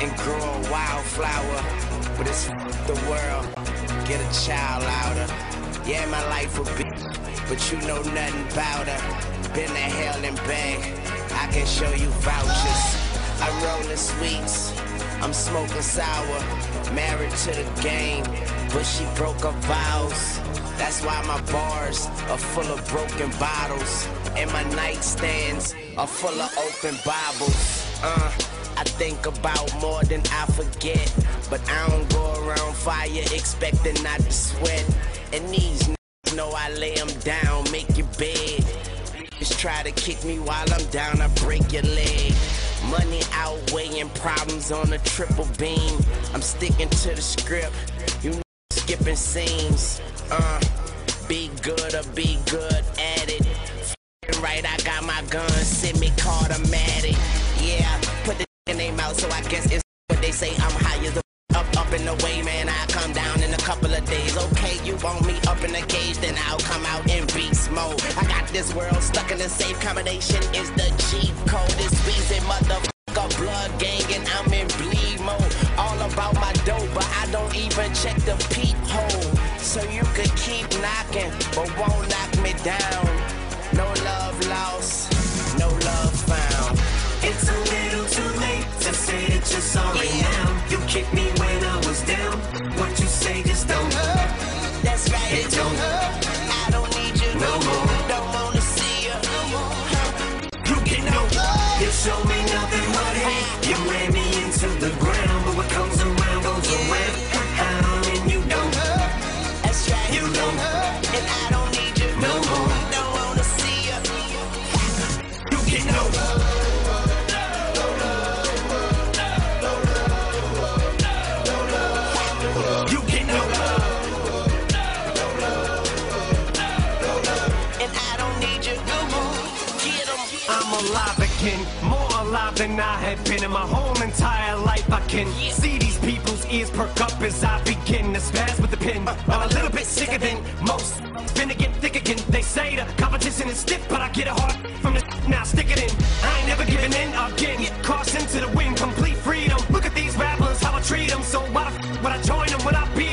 and grow a wildflower. But it's the world, get a child louder. Yeah, my life will be, but you know nothing about her. Been to hell and back, I can show you vouchers. I'm rolling sweets, I'm smoking sour. Married to the game, but she broke her vows. That's why my bars are full of broken bottles. And my nightstands are full of open Bibles. Uh, I think about more than I forget. But I don't go around fire expecting not to sweat. And these niggas know I lay them down, make your bed. Just try to kick me while I'm down, I break your leg. Money outweighing problems on a triple beam. I'm sticking to the script. You skipping scenes. Uh, be good or be good at it. Right, I got my gun, semi-automatic. Yeah, put the so I guess it's what they say. I'm high as the up, up in the way, man. I come down in a couple of days. Okay, you want me up in the cage, then I'll come out in beast mode. I got this world stuck in a safe combination. Is the cheat code? This Weezy motherfucker blood gang, and I'm in bleed mode. All about my dough, but I don't even check the peephole. So you could keep knocking, but won't knock me down. Say just don't hurt. That's right, It don't alive again, more alive than I have been in my whole entire life. I can see these people's ears perk up as I begin to spaz with the pen. I'm a little bit sicker than most. Finna get thick again. They say the competition is stiff, but I get a heart from the now stick it in. I ain't never giving in again. Caution to the wind, complete freedom. Look at these rappers, how I treat them. So why the f would I join them when I beat